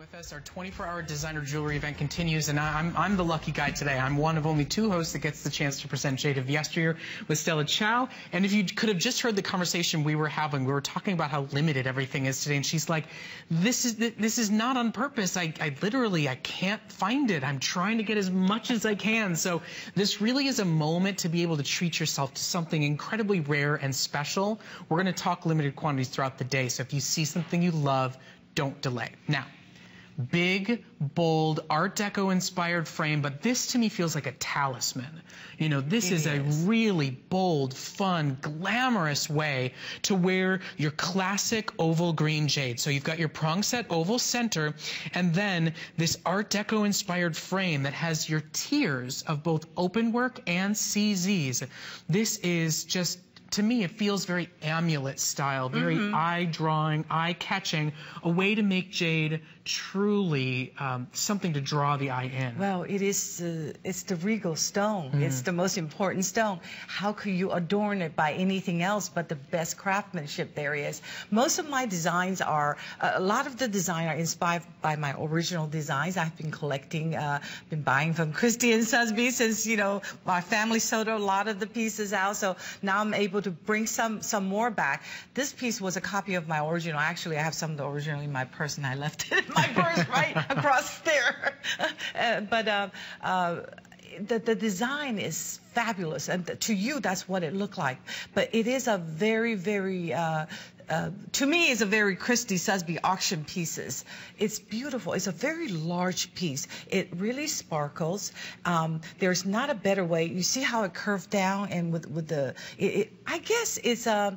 with us. Our 24-hour designer jewelry event continues, and I'm, I'm the lucky guy today. I'm one of only two hosts that gets the chance to present Jade of Yesteryear with Stella Chow. And if you could have just heard the conversation we were having, we were talking about how limited everything is today, and she's like, "This is this is not on purpose. I, I literally I can't find it. I'm trying to get as much as I can." So this really is a moment to be able to treat yourself to something incredibly rare and special. We're going to talk limited quantities throughout the day. So if you see something you love, don't delay. Now big, bold, Art Deco inspired frame, but this to me feels like a talisman. You know, this is, is, a really bold, fun, glamorous way to wear your classic oval green jade. So you've got your prong set oval center, and then this Art Deco inspired frame that has your tiers of both open work and CZs. This is just to me, it feels very amulet style, very mm -hmm. eye drawing, eye catching, a way to make jade truly um, something to draw the eye in. Well, it is uh, it's the regal stone. Mm. It's the most important stone. How could you adorn it by anything else but the best craftsmanship there is? Most of my designs are uh, a lot of the design are inspired by my original designs. I've been collecting, uh, been buying from Christie and Sotheby's since you know my family sold a lot of the pieces out. So now I'm able to bring some some more back. This piece was a copy of my original. Actually, I have some of the original in my purse and I left it in my purse right across there. Uh, but uh, uh, the, the design is fabulous, and to you, that's what it looked like. But it is a very, very uh, uh, to me, it's a very Christie Sotheby auction pieces. It's beautiful. It's a very large piece. It really sparkles. Um, there's not a better way. You see how it curved down and with with the. It, it, I guess it's a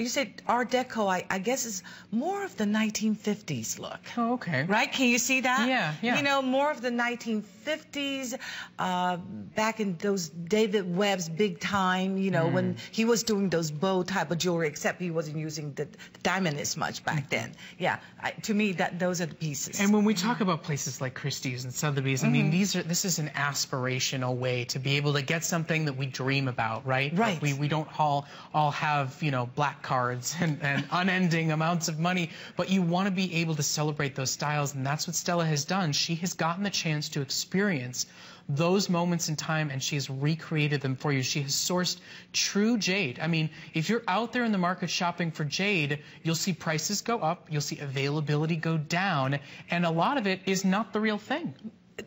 you said Art Deco, I, I, guess is more of the 1950s look. Oh, okay. Right? Can you see that? Yeah, yeah. You know, more of the 1950s, uh, back in those David Webb's big time, you know, mm. when he was doing those bow type of jewelry, except he wasn't using the, diamond as much back then. Yeah, I, to me, that those are the pieces. And when we talk about places like Christie's and Sotheby's, mm -hmm. I mean, mm-hmm. these are this is an aspirational way to be able to get something that we dream about, right? Right. we, we don't all, all have, you know, black cards and, and unending amounts of money, but you want to be able to celebrate those styles, and that's what Stella has done. She has gotten the chance to experience those moments in time and she has recreated them for you. She has sourced true jade. I mean, if you're out there in the market shopping for jade, you'll see prices go up, you'll see availability go down, and a lot of it is not the real thing.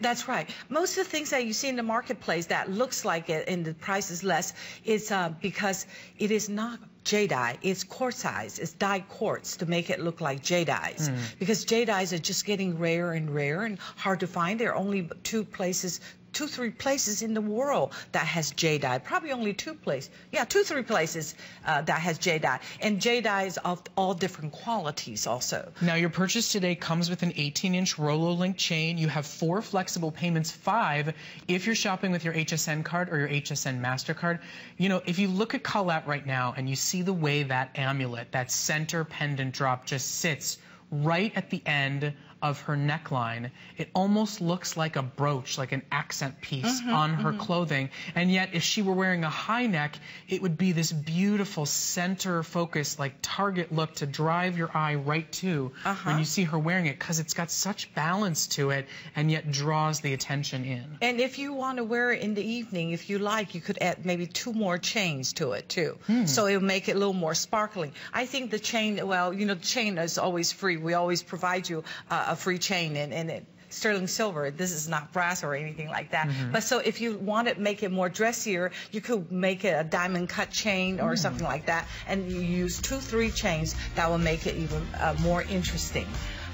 That's right. Most of the things that you see in the marketplace that looks like it and the price is less is uh, because it is not jadeite. It's quartzite. It's dyed quartz to make it look like jadeite. Mm. Because jadeites are just getting rarer and rarer and hard to find. There are only two places two, three places in the world that has jadeite. Probably only two places. Yeah, two, three places uh, that has jadeite. And jadeite is of all different qualities also. Now, your purchase today comes with an 18-inch Rolo-Link chain. You have four flexible payments, five if you're shopping with your HSN card or your HSN MasterCard. You know, if you look at Colette right now and you see the way that amulet, that center pendant drop just sits right at the end of her neckline, it almost looks like a brooch, like an accent piece mm -hmm, on her mm -hmm. clothing. And yet, if she were wearing a high neck, it would be this beautiful center focus, like target look to drive your eye right to uh -huh. when you see her wearing it, because it's got such balance to it and yet draws the attention in. And if you want to wear it in the evening, if you like, you could add maybe two more chains to it too. Hmm. So it'll make it a little more sparkling. I think the chain, well, you know, the chain is always free. We always provide you uh, a free chain and, and it, sterling silver. This is not brass or anything like that. Mm -hmm. But so if you want to make it more dressier, you could make it a diamond cut chain or mm. something like that. And you use two, three chains that will make it even uh, more interesting.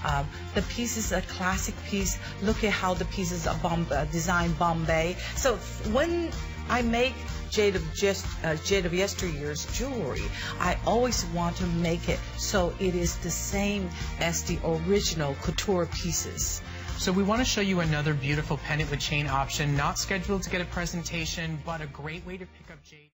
Um, the piece is a classic piece. Look at how the pieces are bomb, uh, designed bombé. So when I make Jade of, just, uh, Jade of Yesteryear's jewelry, I always want to make it so it is the same as the original couture pieces. So we want to show you another beautiful pendant with chain option, not scheduled to get a presentation, but a great way to pick up Jade.